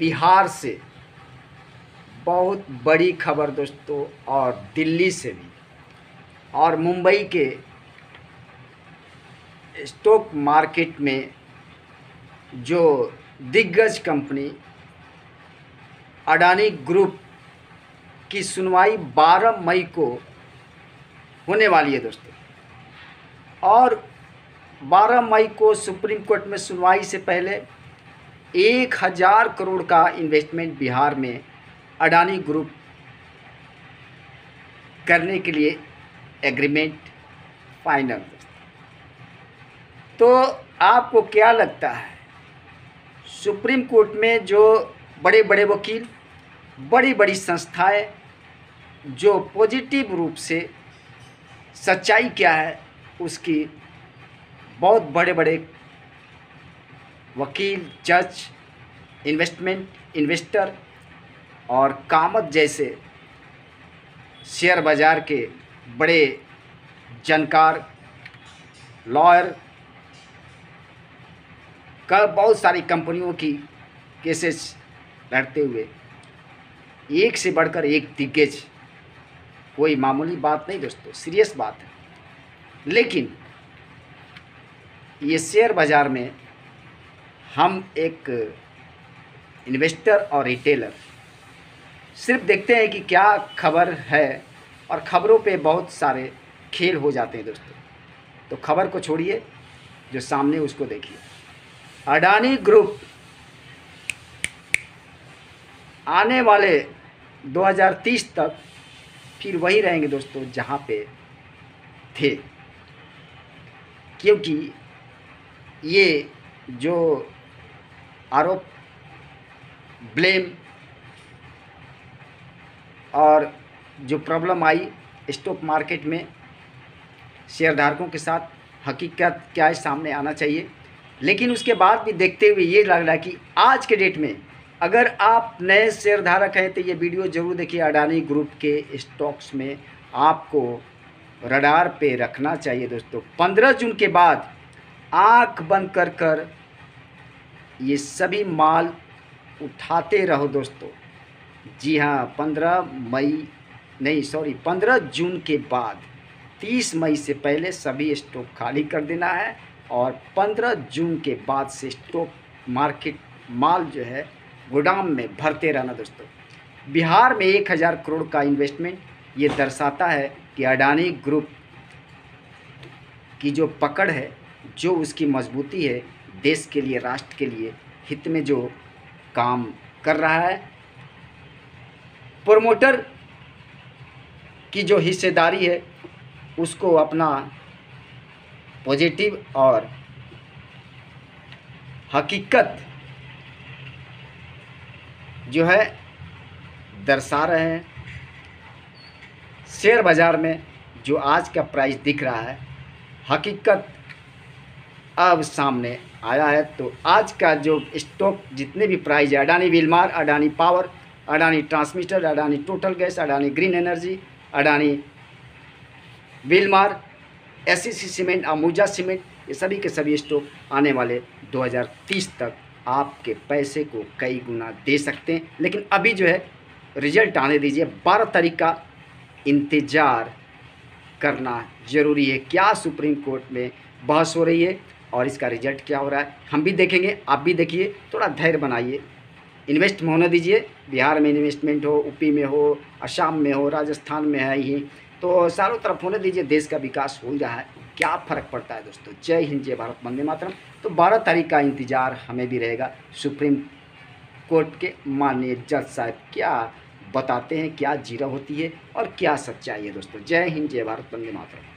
बिहार से बहुत बड़ी खबर दोस्तों, और दिल्ली से भी। और मुंबई के स्टॉक मार्केट में जो दिग्गज कंपनी अडानी ग्रुप की सुनवाई 12 मई को होने वाली है दोस्तों। और 12 मई को सुप्रीम कोर्ट में सुनवाई से पहले एक हज़ार करोड़ का इन्वेस्टमेंट बिहार में अडानी ग्रुप करने के लिए एग्रीमेंट फाइनल तो आपको क्या लगता है? सुप्रीम कोर्ट में जो बड़े बड़े वकील बड़ी बड़ी संस्थाएँ, जो पॉजिटिव रूप से सच्चाई क्या है, उसकी बहुत बड़े बड़े वकील, जज इन्वेस्टमेंट इन्वेस्टर और कामत जैसे शेयर बाज़ार के बड़े जानकार लॉयर का बहुत सारी कंपनियों की केसेस लड़ते हुए एक से बढ़कर एक दिग्गज कोई मामूली बात नहीं दोस्तों सीरियस बात है। लेकिन ये शेयर बाज़ार में हम एक इन्वेस्टर और रिटेलर सिर्फ़ देखते हैं कि क्या खबर है और ख़बरों पे बहुत सारे खेल हो जाते हैं दोस्तों। तो खबर को छोड़िए, जो सामने उसको देखिए। अडानी ग्रुप आने वाले 2030 तक फिर वही रहेंगे दोस्तों जहाँ पे थे। क्योंकि ये जो आरोप, ब्लेम, और जो प्रॉब्लम आई स्टॉक मार्केट में, शेयरधारकों के साथ, हकीकत क्या है सामने आना चाहिए। लेकिन उसके बाद भी देखते हुए ये लग रहा है कि आज के डेट में, अगर आप नए शेयर धारक हैं तो ये वीडियो ज़रूर देखिए अडानी ग्रुप के स्टॉक्स में। आपको रडार पे रखना चाहिए दोस्तों। पंद्रह जून के बाद आँख बंद कर कर ये सभी माल उठाते रहो दोस्तों। जी हाँ पंद्रह मई, नहीं सॉरी पंद्रह जून के बाद, तीस मई से पहले सभी स्टॉक खाली कर देना है और पंद्रह जून के बाद से स्टॉक मार्केट माल जो है, गोदाम में भरते रहना दोस्तों। बिहार में एक हज़ार करोड़ का इन्वेस्टमेंट ये दर्शाता है कि अडानी ग्रुप की जो पकड़ है, जो उसकी मजबूती है देश के लिए, राष्ट्र के लिए हित में जो काम कर रहा है। प्रोमोटर की जो हिस्सेदारी है, उसको अपना पॉजिटिव और हकीकत जो है, दर्शा रहे हैं। शेयर बाज़ार में जो आज का प्राइस दिख रहा है, हकीकत अब सामने आया है तो आज का जो स्टॉक जितने भी प्राइस है, Adani Wilmar Adani power Adani transmitter Adani Total gas Adani green energy Adani Wilmar S C cement Ambuja cement ये सभी के सभी स्टॉक आने वाले 2030 तक आपके पैसे को कई गुना दे सकते हैं। लेकिन अभी जो है रिज़ल्ट आने दीजिए, बारह तारीख का इंतज़ार करना ज़रूरी है। क्या सुप्रीम कोर्ट में बहस हो रही है? और इसका रिज़ल्ट क्या हो रहा है, हम भी देखेंगे, आप भी देखिए, थोड़ा धैर्य बनाइए। इन्वेस्ट होने दीजिए, बिहार में इन्वेस्टमेंट हो, यूपी में हो, असम में हो, राजस्थान में है ही तो चारों तरफ़ होने दीजिए, देश का विकास हो रहा है, क्या फ़र्क पड़ता है दोस्तों? जय हिंद, जय भारत, वंदे मातरम। तो बारह तारीख का इंतज़ार हमें भी रहेगा, सुप्रीम कोर्ट के माननीय जज साहब क्या बताते हैं, क्या जीरा होती है और क्या सच्चाई है दोस्तों? जय हिंद, जय भारत, वंदे मातरम।